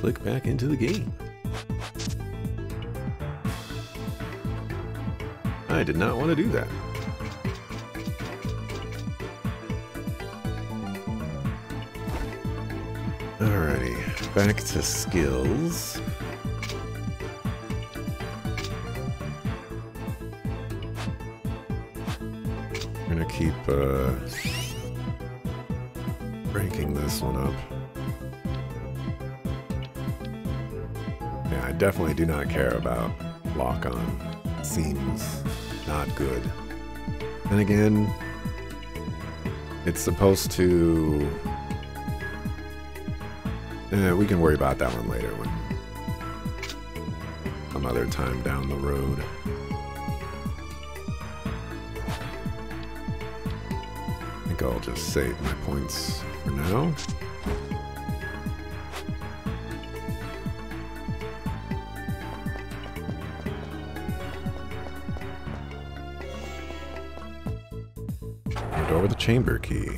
click back into the game. I did not want to do that. Alrighty, back to skills. I'm gonna keep uh, breaking this one up. Definitely do not care about lock-on. Seems not good. And again, it's supposed to... Eh, we can worry about that one later when time down the road. I think I'll just save my points for now. Over the chamber key.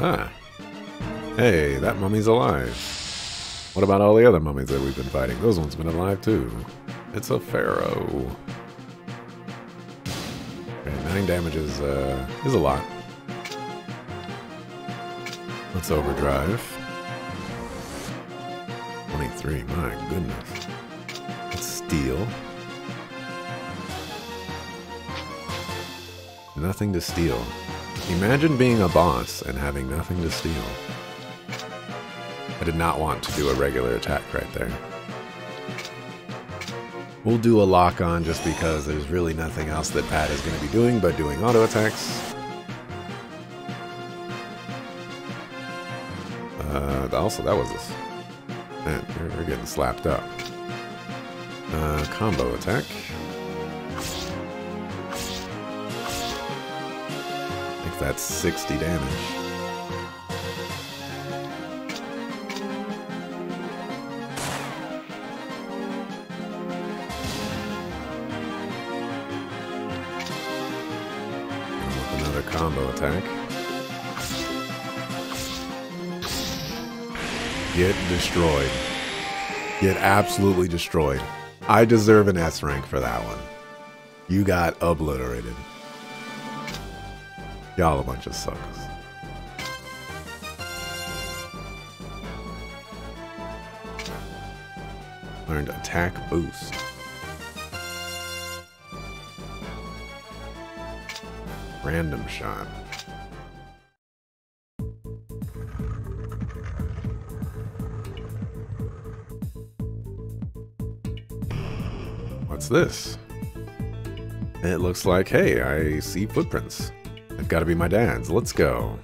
Ah. Hey, that mummy's alive. What about all the other mummies that we've been fighting? Those ones have been alive too. It's a pharaoh. Nine damage is, uh, is a lot. Let's overdrive. 23, my goodness. Let's steal. Nothing to steal. Imagine being a boss and having nothing to steal. I did not want to do a regular attack right there. We'll do a lock on just because there's really nothing else that Pad is going to be doing but doing auto attacks. Uh, also, that was this. Man, we're, getting slapped up. Uh, combo attack. I think that's 60 damage. Get destroyed. Get absolutely destroyed. I deserve an S rank for that one. You got obliterated. Y'all a bunch of suckers. Learned attack boost. Random shot. This? It looks like, hey, I see footprints. They've got to be my dad's. Let's go.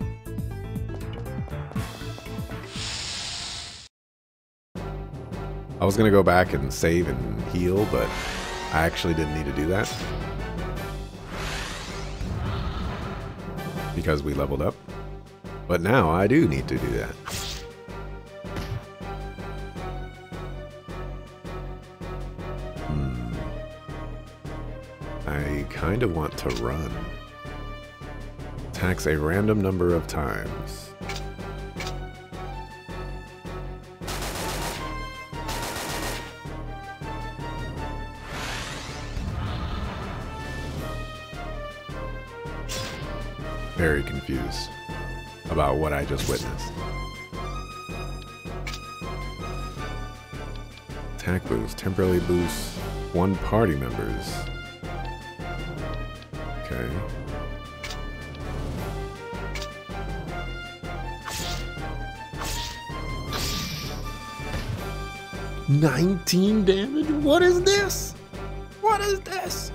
I was going to go back and save and heal, but I actually didn't need to do that. Because we leveled up. But now I do need to do that. I kind of want to run. Attacks a random number of times. Very confused about what I just witnessed. Attack boost temporarily boosts one party members. Okay. Nineteen damage? What is this? What is this?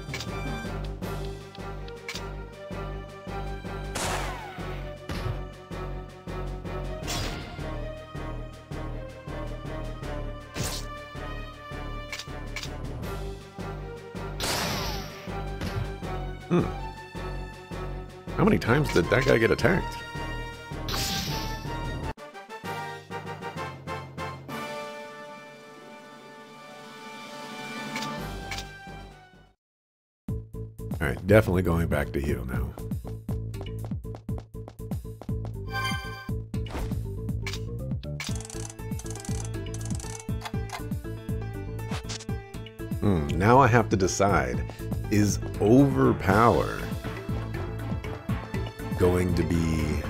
How many times did that guy get attacked? Alright, definitely going back to heal now. Hmm, now I have to decide. Is overpower going to be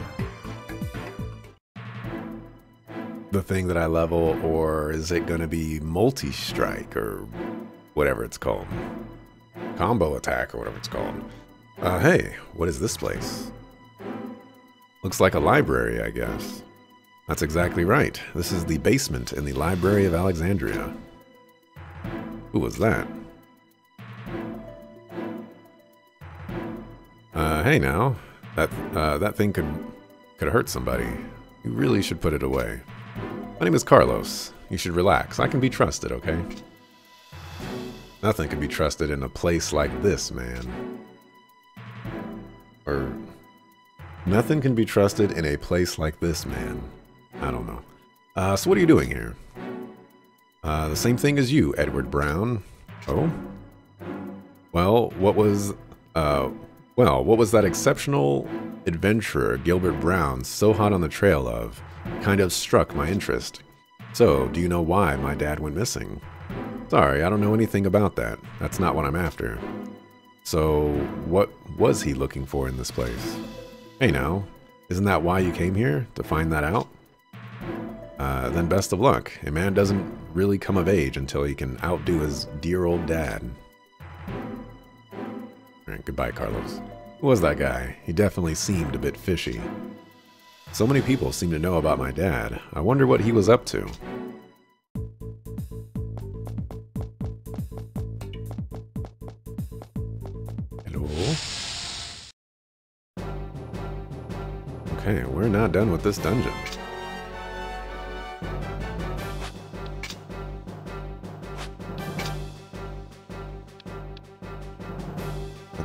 the thing that I level, or is it going to be multi-strike, or whatever it's called? Combo attack, or whatever it's called. Uh, hey, what is this place? Looks like a library, I guess. That's exactly right. This is the basement in the Library of Alexandria. Who was that? Uh, hey now. That, uh, that thing could, could hurt somebody. You really should put it away. My name is Carlos. You should relax. I can be trusted, okay? Nothing can be trusted in a place like this, man. Or... Nothing can be trusted in a place like this, man. I don't know. Uh, so what are you doing here? Uh, the same thing as you, Edward Brown. Oh? Well, what was... Uh, well, what was that exceptional adventurer Gilbert Brown so hot on the trail of? Kind of struck my interest. So, do you know why my dad went missing? Sorry, I don't know anything about that. That's not what I'm after. So, what was he looking for in this place? Hey now, isn't that why you came here? To find that out? Uh, then best of luck. A man doesn't really come of age until he can outdo his dear old dad. Alright, goodbye, Carlos. Who was that guy? He definitely seemed a bit fishy. So many people seem to know about my dad. I wonder what he was up to. Hello? Okay, we're not done with this dungeon.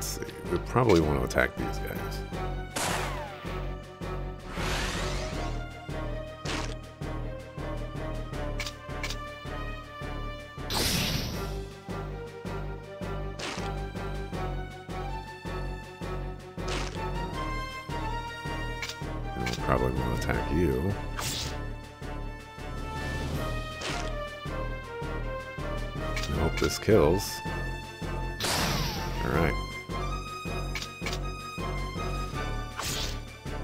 Let's see. We probably want to attack these guys. And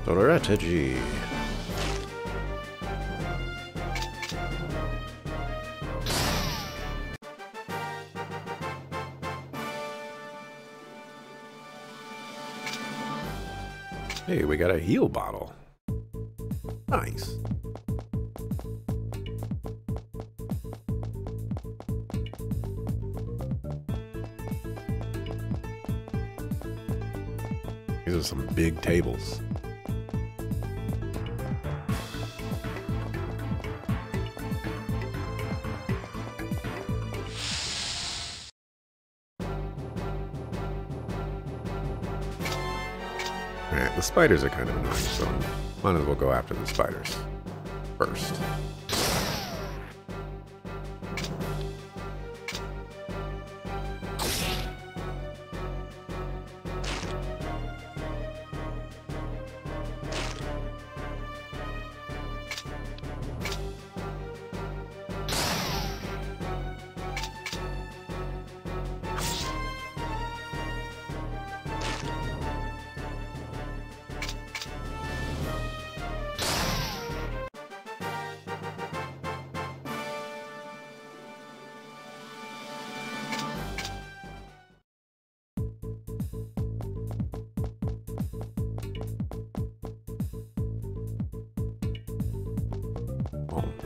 Strategy. Hey, we got a heal bottle. Nice. These are some big tables. Spiders are kind of annoying, so might as well go after the spiders first.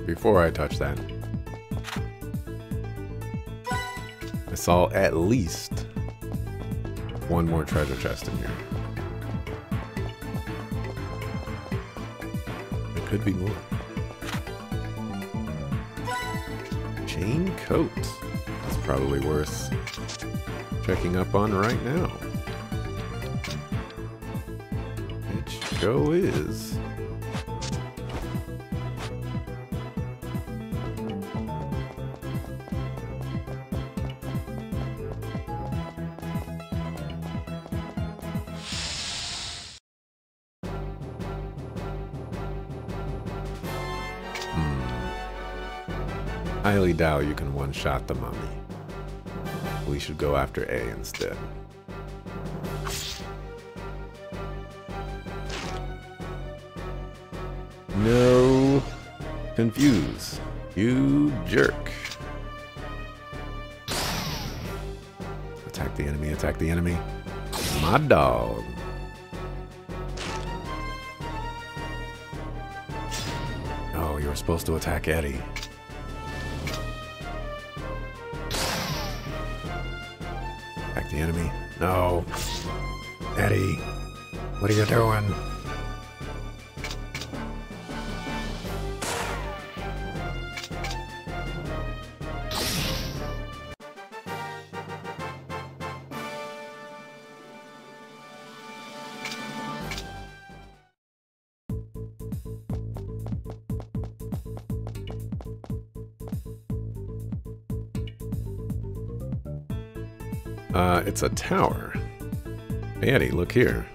Before I touch that, I saw at least one more treasure chest in here. There could be more. Chain coat. That's probably worth checking up on right now. Which go is. Highly doubt you can one-shot the mummy. We should go after A instead. No. Confuse. You jerk. Attack the enemy, attack the enemy. My dog. Oh, you were supposed to attack Eddie. The enemy. No. Eddie. What are you doing? Uh, it's a tower. Eddie, look here.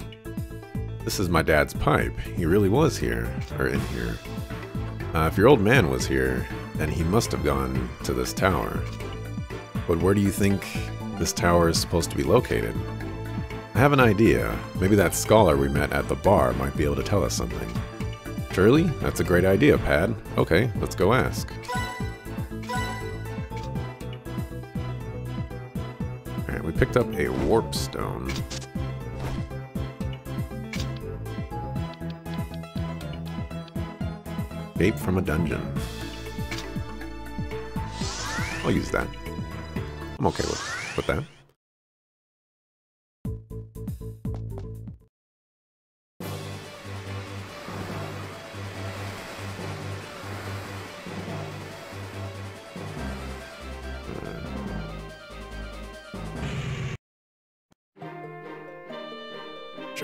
This is my dad's pipe. He really was here, or in here. Uh, if your old man was here, then he must have gone to this tower. But where do you think this tower is supposed to be located? I have an idea. Maybe that scholar we met at the bar might be able to tell us something. Surely? That's a great idea, Pad. Okay, let's go ask. Picked up a warp stone. Escape from a dungeon. I'll use that. I'm okay with, with that.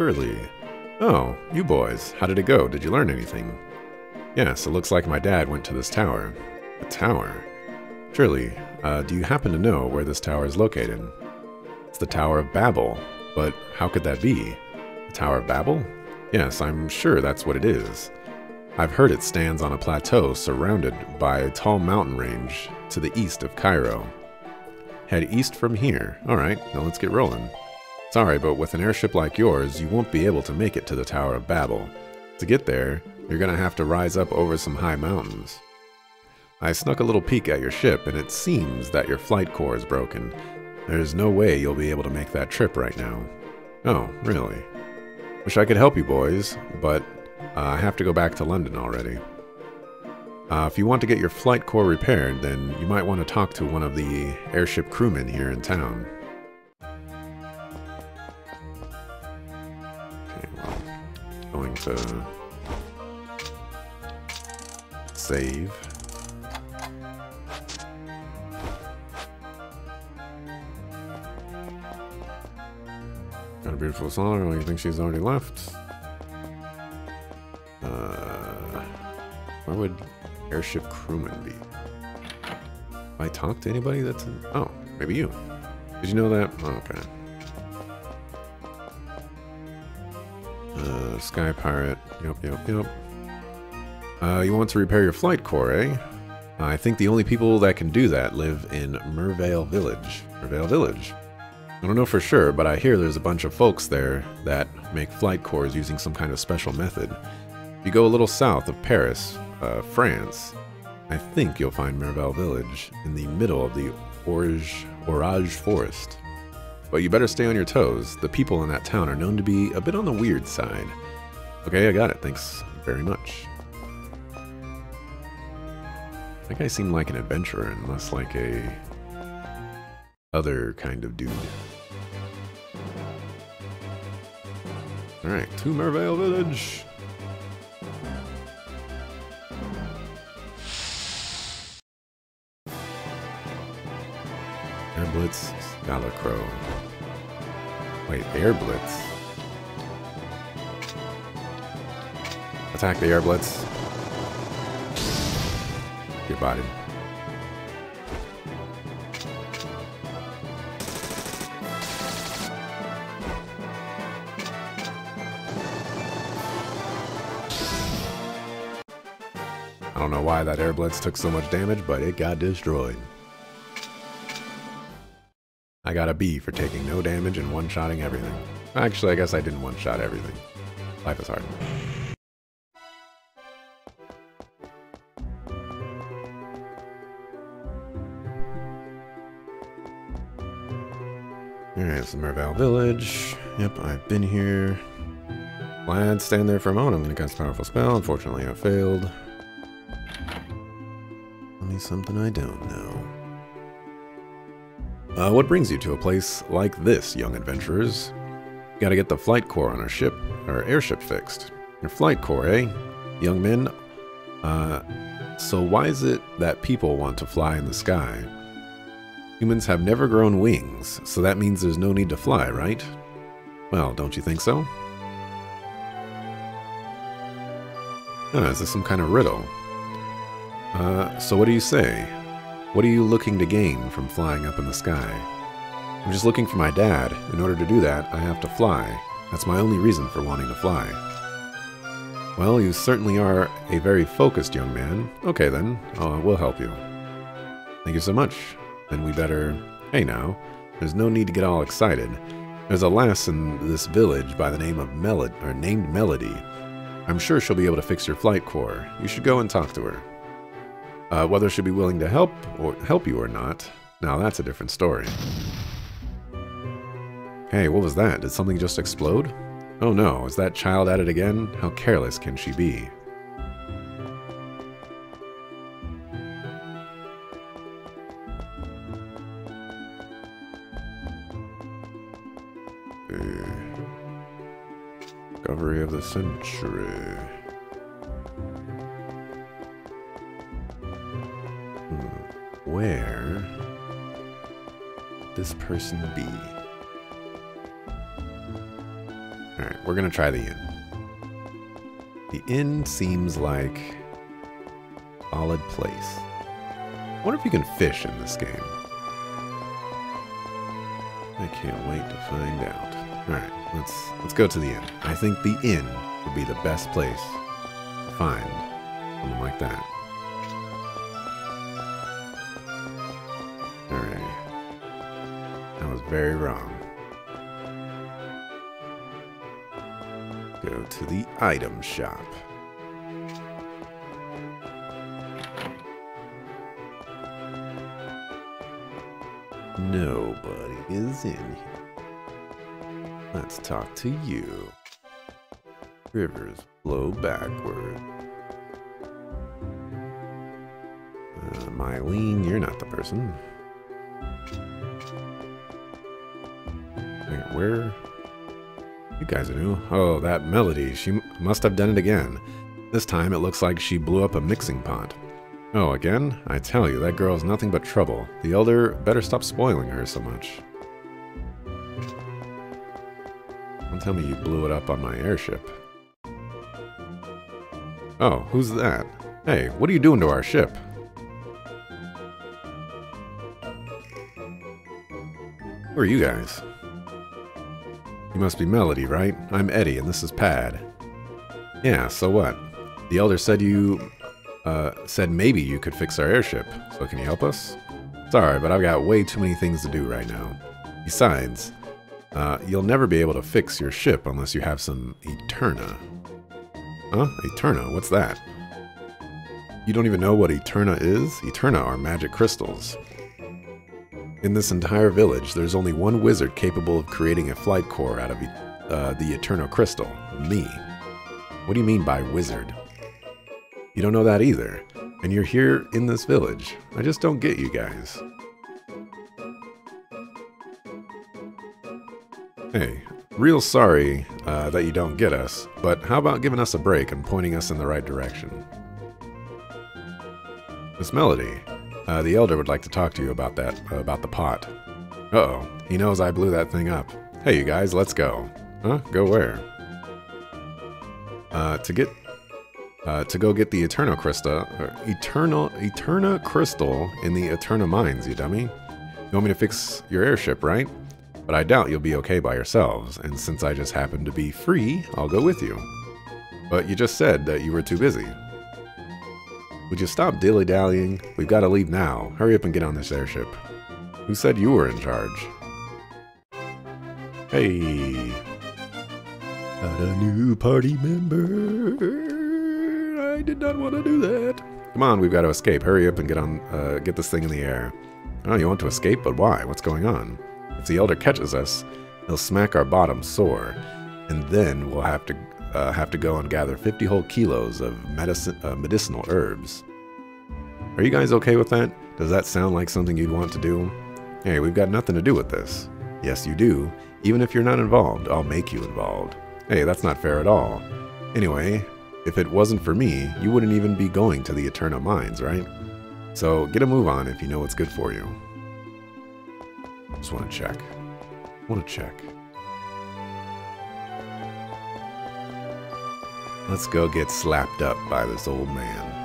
Shirley. Oh, you boys. How did it go? Did you learn anything? Yes, it looks like my dad went to this tower. A tower? Shirley, uh, do you happen to know where this tower is located? It's the Tower of Babel. But how could that be? The Tower of Babel? Yes, I'm sure that's what it is. I've heard it stands on a plateau surrounded by a tall mountain range to the east of Cairo. Head east from here. Alright, now let's get rolling. Sorry, but with an airship like yours, you won't be able to make it to the Tower of Babel. To get there, you're gonna have to rise up over some high mountains. I snuck a little peek at your ship, and it seems that your flight core is broken. There's no way you'll be able to make that trip right now. Oh, really? Wish I could help you boys, but uh, I have to go back to London already. Uh, if you want to get your flight core repaired, then you might want to talk to one of the airship crewmen here in town. Going to save. Got a beautiful song. You think she's already left? Uh, where would airship crewman be? Have I talked to anybody that's in, oh, maybe you. Did you know that? Oh, okay. Sky Pirate. Yep, yep, yep. Uh, you want to repair your flight core, eh? I think the only people that can do that live in Mervale Village. Mervale Village. I don't know for sure, but I hear there's a bunch of folks there that make flight cores using some kind of special method. If you go a little south of Paris, uh, France, I think you'll find Mervale Village in the middle of the Orge, Orage Forest. But you better stay on your toes. The people in that town are known to be a bit on the weird side. Okay, I got it. Thanks very much. That guy seemed like an adventurer and less like a other kind of dude. Alright, to Mervale Village. Air Blitz, Crow. Wait, Air Blitz? Attack the Air Blitz. Get bodied. I don't know why that air blitz took so much damage, but it got destroyed. I got a B for taking no damage and one-shotting everything. Actually, I guess I didn't one-shot everything. Life is hard. Alright, it's the Merval Village. Yep, I've been here. Lad, stand there for a moment. I'm going to cast a powerful spell. Unfortunately, I failed. Tell me something I don't know. Uh, what brings you to a place like this, young adventurers? You gotta get the flight core on our ship, our airship fixed. Your flight core, eh? Young men, uh, so why is it that people want to fly in the sky? Humans have never grown wings, so that means there's no need to fly, right? Well, don't you think so? Oh, is this some kind of riddle? Uh, so what do you say? What are you looking to gain from flying up in the sky? I'm just looking for my dad. In order to do that, I have to fly. That's my only reason for wanting to fly. Well, you certainly are a very focused young man. Okay then, uh, we'll help you. Thank you so much. Then we better... Hey now, there's no need to get all excited. There's a lass in this village by the name of Melody, or named Melody. I'm sure she'll be able to fix your flight core. You should go and talk to her. Uh, whether she'll be willing to help or help you or not, now that's a different story. Hey, what was that? Did something just explode? Oh no, is that child at it again? How careless can she be? Century. Hmm. Where this person be? Alright, we're gonna try the inn. The inn seems like solid place. I wonder if you can fish in this game. I can't wait to find out. Alright, let's let's go to the inn. I think the inn would be the best place to find something like that. Alright. I was very wrong. Go to the item shop. Nobody is in here. Let's talk to you. Rivers flow backward. Uh, Mylene, you're not the person. Where? You guys are new. Oh, that melody. She must have done it again. This time it looks like she blew up a mixing pot. Oh, again? I tell you, that girl is nothing but trouble. The Elder better stop spoiling her so much. Tell me you blew it up on my airship. Oh, who's that? Hey, what are you doing to our ship? Who are you guys? You must be Melody, right? I'm Eddie, and this is Pad. Yeah, so what? The Elder said you uh, said maybe you could fix our airship, so can you help us? Sorry, but I've got way too many things to do right now. Besides, uh, you'll never be able to fix your ship unless you have some Eterna. Huh? Eterna? What's that? You don't even know what Eterna is? Eterna are magic crystals. In this entire village, there's only one wizard capable of creating a flight core out of uh, the Eternal Crystal. Me. What do you mean by wizard? You don't know that either. And you're here in this village. I just don't get you guys. Hey, real sorry uh, that you don't get us, but how about giving us a break and pointing us in the right direction? Miss Melody, uh, the Elder would like to talk to you about that, uh, about the pot. Uh-oh, he knows I blew that thing up. Hey, you guys, let's go. Huh? Go where? Uh, to get uh, to go get the Eterno Crystal, Eternal, Eterna Crystal in the Eterna Mines, you dummy. You want me to fix your airship, right? But I doubt you'll be okay by yourselves, and since I just happen to be free, I'll go with you. But you just said that you were too busy. Would you stop dilly-dallying? We've got to leave now. Hurry up and get on this airship. Who said you were in charge? Hey. Got a new party member. I did not want to do that. Come on, we've got to escape. Hurry up and get on, uh, get this thing in the air. Oh, you want to escape? But why? What's going on? If the Elder catches us, he'll smack our bottom sore, and then we'll have to uh, have to go and gather 50 whole kilos of medicine, uh, medicinal herbs. Are you guys okay with that? Does that sound like something you'd want to do? Hey, we've got nothing to do with this. Yes, you do. Even if you're not involved, I'll make you involved. Hey, that's not fair at all. Anyway, if it wasn't for me, you wouldn't even be going to the Eternal Mines, right? So get a move on if you know what's good for you. Just want to check. Want to check. Let's go get slapped up by this old man.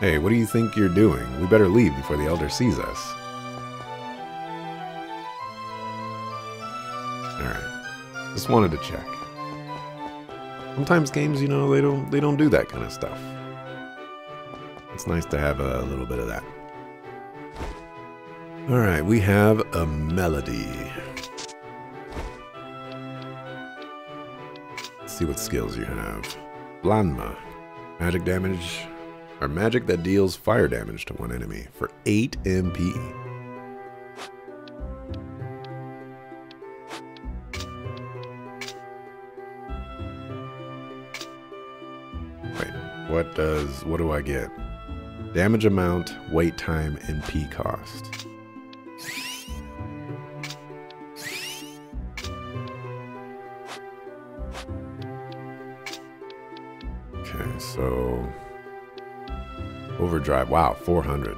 Hey, what do you think you're doing? We better leave before the Elder sees us. Alright. Just wanted to check. Sometimes games, you know, they don't they don't do that kind of stuff. It's nice to have a little bit of that. Alright, we have a melody. see what skills you have. Blanma. Magic damage, or magic that deals fire damage to one enemy for 8 MP. Wait, what does, what do I get? Damage amount, wait time, MP cost. So, overdrive. Wow, 400.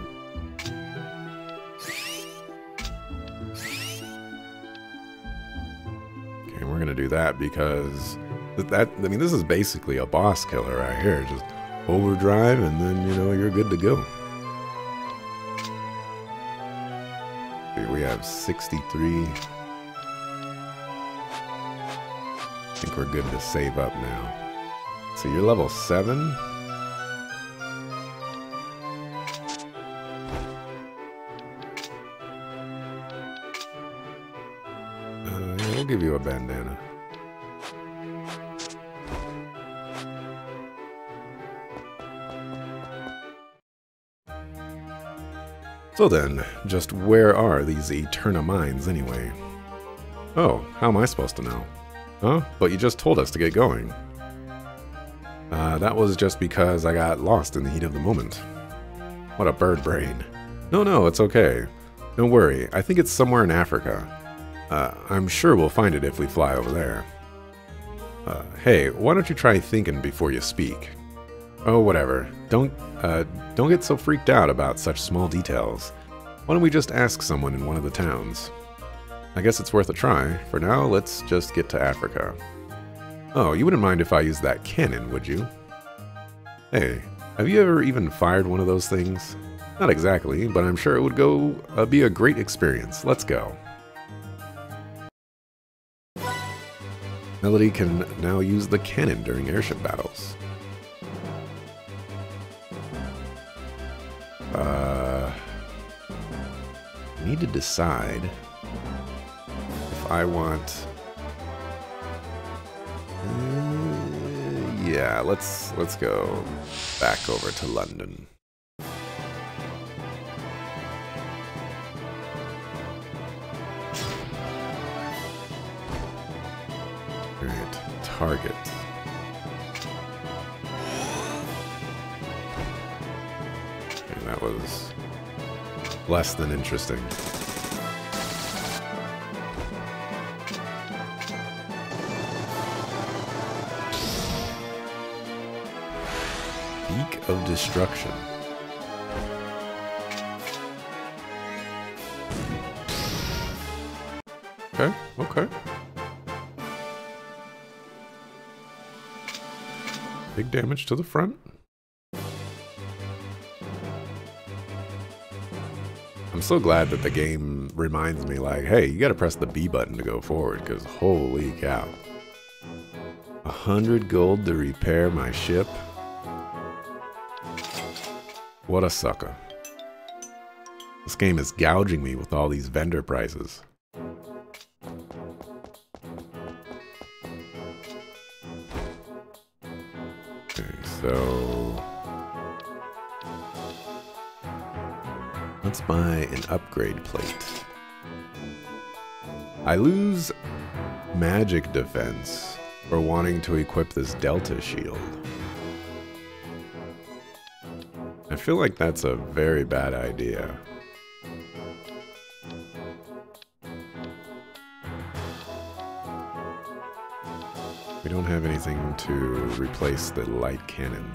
Okay, we're gonna do that because that. I mean, this is basically a boss killer right here. Just overdrive, and then you know you're good to go. We have 63. I think we're good to save up now. So you're level 7? Uh, give you a bandana. So then, just where are these Eterna mines anyway? Oh, how am I supposed to know? Huh? But you just told us to get going. That was just because I got lost in the heat of the moment. What a bird brain. No, no, it's okay. Don't worry, I think it's somewhere in Africa. Uh, I'm sure we'll find it if we fly over there. Uh, hey, why don't you try thinking before you speak? Oh, whatever. Don't, uh, don't get so freaked out about such small details. Why don't we just ask someone in one of the towns? I guess it's worth a try. For now, let's just get to Africa. Oh, you wouldn't mind if I used that cannon, would you? Hey, have you ever even fired one of those things? Not exactly, but I'm sure it would go uh, be a great experience. Let's go. Melody can now use the cannon during airship battles. Uh, need to decide if I want yeah, let's let's go back over to London. Alright, target. Okay, that was less than interesting. Of destruction. Okay, okay. Big damage to the front. I'm so glad that the game reminds me like, hey, you gotta press the B button to go forward, because holy cow. A hundred gold to repair my ship. What a sucker. This game is gouging me with all these vendor prices. Okay, so... Let's buy an upgrade plate. I lose magic defense for wanting to equip this Delta shield. I feel like that's a very bad idea. We don't have anything to replace the light cannon.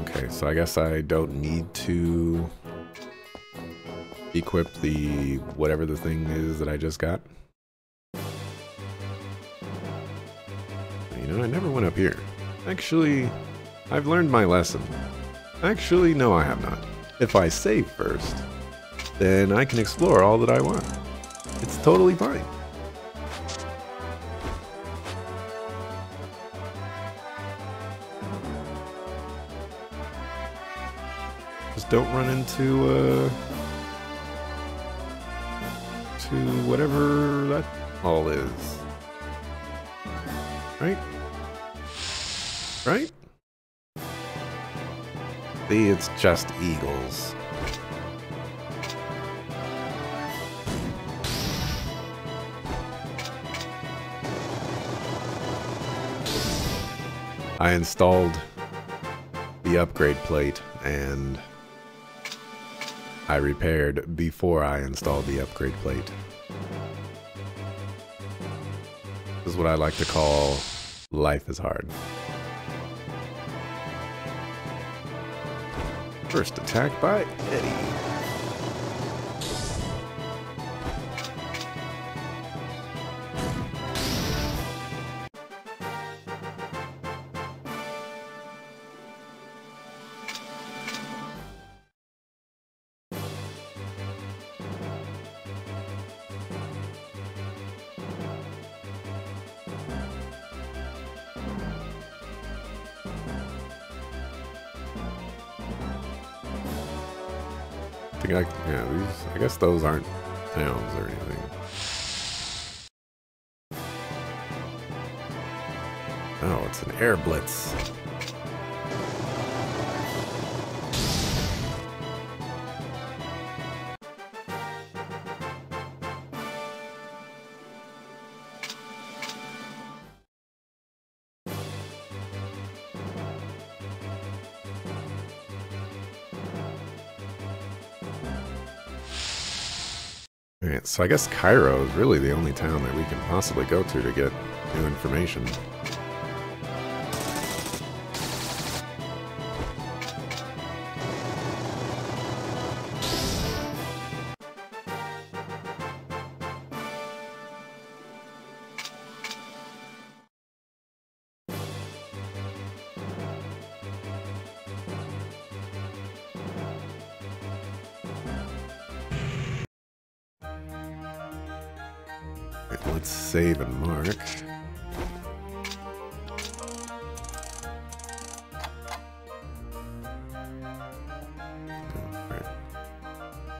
Okay, so I guess I don't need to equip the whatever the thing is that I just got. You know, I never went up here. Actually, I've learned my lesson. Actually, no I have not. If I save first, then I can explore all that I want. It's totally fine. Just don't run into, uh... To whatever that all is. Right? Right? See, it's just eagles. I installed the upgrade plate and I repaired before I installed the upgrade plate. This is what I like to call life is hard. First attack by Eddie. Those aren't towns or anything. Oh, it's an air blitz. Alright, so I guess Cairo is really the only town that we can possibly go to to get new information.